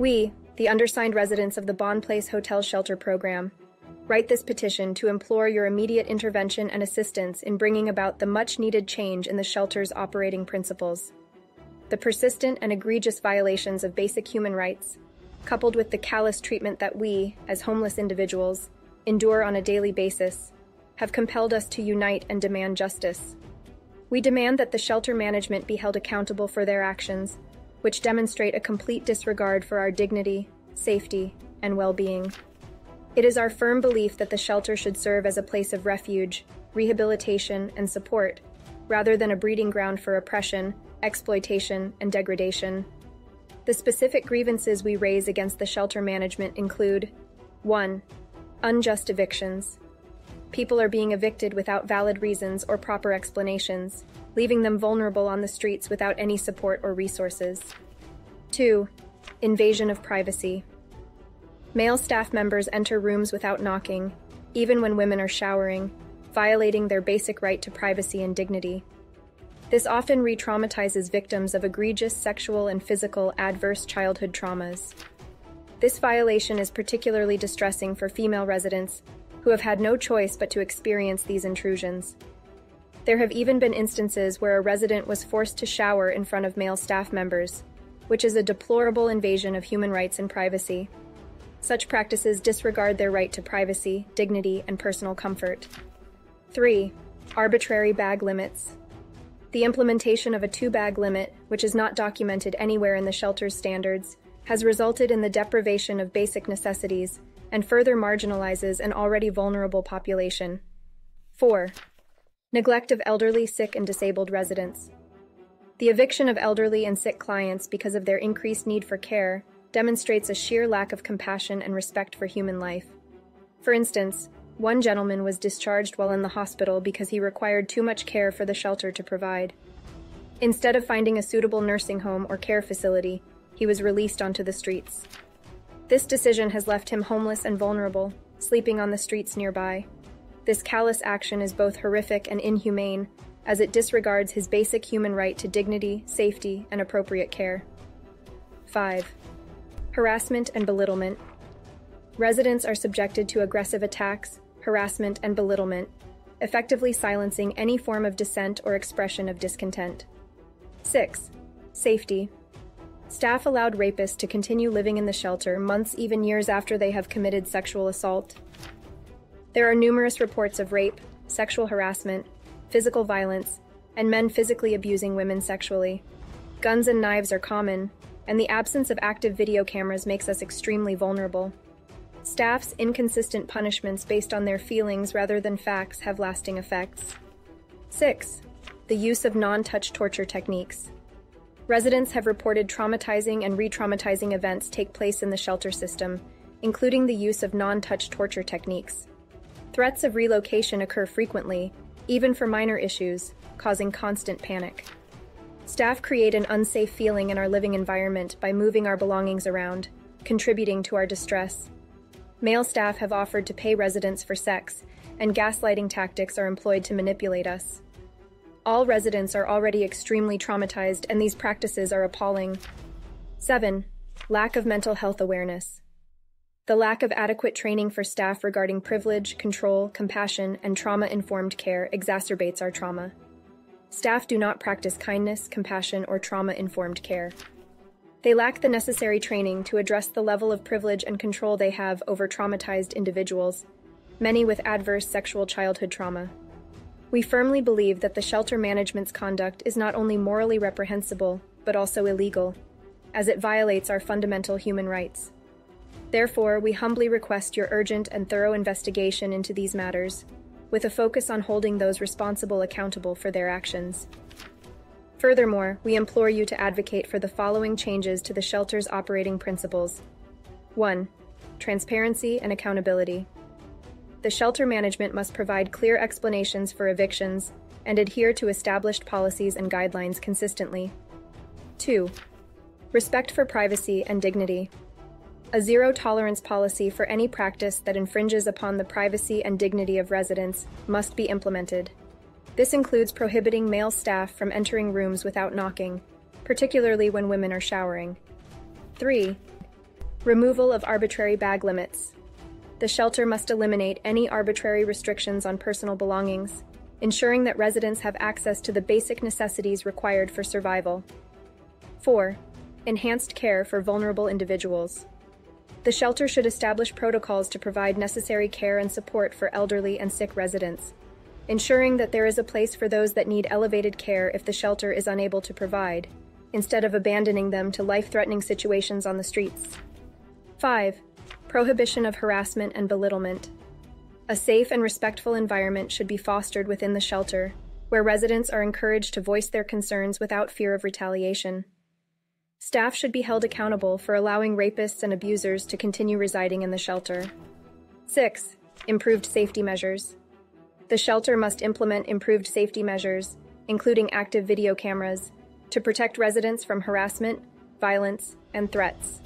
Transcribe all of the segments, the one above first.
We, the undersigned residents of the Bond Place Hotel Shelter Program, write this petition to implore your immediate intervention and assistance in bringing about the much needed change in the shelter's operating principles. The persistent and egregious violations of basic human rights, coupled with the callous treatment that we, as homeless individuals, endure on a daily basis, have compelled us to unite and demand justice. We demand that the shelter management be held accountable for their actions, which demonstrate a complete disregard for our dignity, safety, and well being. It is our firm belief that the shelter should serve as a place of refuge, rehabilitation, and support, rather than a breeding ground for oppression, exploitation, and degradation. The specific grievances we raise against the shelter management include 1. Unjust evictions. People are being evicted without valid reasons or proper explanations, leaving them vulnerable on the streets without any support or resources. 2. Invasion of privacy. Male staff members enter rooms without knocking, even when women are showering, violating their basic right to privacy and dignity. This often re traumatizes victims of egregious sexual and physical adverse childhood traumas. This violation is particularly distressing for female residents who have had no choice but to experience these intrusions. There have even been instances where a resident was forced to shower in front of male staff members, which is a deplorable invasion of human rights and privacy. Such practices disregard their right to privacy, dignity, and personal comfort. 3. Arbitrary bag limits. The implementation of a two bag limit, which is not documented anywhere in the shelter's standards, has resulted in the deprivation of basic necessities and further marginalizes an already vulnerable population. 4. Neglect of elderly, sick, and disabled residents. The eviction of elderly and sick clients because of their increased need for care demonstrates a sheer lack of compassion and respect for human life. For instance, one gentleman was discharged while in the hospital because he required too much care for the shelter to provide. Instead of finding a suitable nursing home or care facility, he was released onto the streets. This decision has left him homeless and vulnerable, sleeping on the streets nearby. This callous action is both horrific and inhumane, as it disregards his basic human right to dignity, safety, and appropriate care. 5. Harassment and belittlement. Residents are subjected to aggressive attacks, harassment, and belittlement, effectively silencing any form of dissent or expression of discontent. 6. Safety. Staff allowed rapists to continue living in the shelter months, even years after they have committed sexual assault. There are numerous reports of rape, sexual harassment, physical violence, and men physically abusing women sexually. Guns and knives are common, and the absence of active video cameras makes us extremely vulnerable. Staff's inconsistent punishments based on their feelings rather than facts have lasting effects. 6. The use of non touch torture techniques. Residents have reported traumatizing and re traumatizing events take place in the shelter system, including the use of non touch torture techniques. Threats of relocation occur frequently, even for minor issues, causing constant panic. Staff create an unsafe feeling in our living environment by moving our belongings around, contributing to our distress. Male staff have offered to pay residents for sex, and gaslighting tactics are employed to manipulate us. All residents are already extremely traumatized, and these practices are appalling. 7. Lack of mental health awareness. The lack of adequate training for staff regarding privilege, control, compassion, and trauma informed care exacerbates our trauma. Staff do not practice kindness, compassion, or trauma informed care. They lack the necessary training to address the level of privilege and control they have over traumatized individuals, many with adverse sexual childhood trauma. We firmly believe that the shelter management's conduct is not only morally reprehensible, but also illegal, as it violates our fundamental human rights. Therefore, we humbly request your urgent and thorough investigation into these matters, with a focus on holding those responsible accountable for their actions. Furthermore, we implore you to advocate for the following changes to the shelter's operating principles 1. Transparency and accountability the shelter management must provide clear explanations for evictions and adhere to established policies and guidelines consistently. 2. Respect for privacy and dignity. A zero tolerance policy for any practice that infringes upon the privacy and dignity of residents must be implemented. This includes prohibiting male staff from entering rooms without knocking, particularly when women are showering. 3. Removal of arbitrary bag limits. The shelter must eliminate any arbitrary restrictions on personal belongings, ensuring that residents have access to the basic necessities required for survival. 4. Enhanced care for vulnerable individuals. The shelter should establish protocols to provide necessary care and support for elderly and sick residents, ensuring that there is a place for those that need elevated care if the shelter is unable to provide, instead of abandoning them to life threatening situations on the streets. 5. Prohibition of harassment and belittlement. A safe and respectful environment should be fostered within the shelter, where residents are encouraged to voice their concerns without fear of retaliation. Staff should be held accountable for allowing rapists and abusers to continue residing in the shelter. 6. Improved safety measures. The shelter must implement improved safety measures, including active video cameras, to protect residents from harassment, violence, and threats.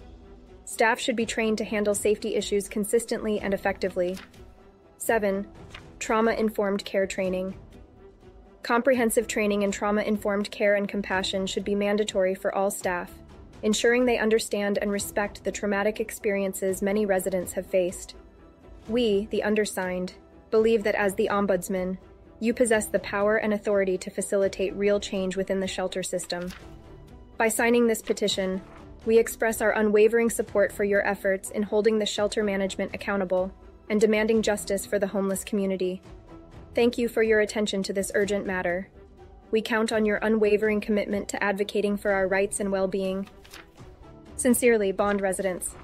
Staff should be trained to handle safety issues consistently and effectively. 7. Trauma informed care training. Comprehensive training in trauma informed care and compassion should be mandatory for all staff, ensuring they understand and respect the traumatic experiences many residents have faced. We, the undersigned, believe that as the Ombudsman, you possess the power and authority to facilitate real change within the shelter system. By signing this petition, we express our unwavering support for your efforts in holding the shelter management accountable and demanding justice for the homeless community. Thank you for your attention to this urgent matter. We count on your unwavering commitment to advocating for our rights and well being. Sincerely, Bond residents.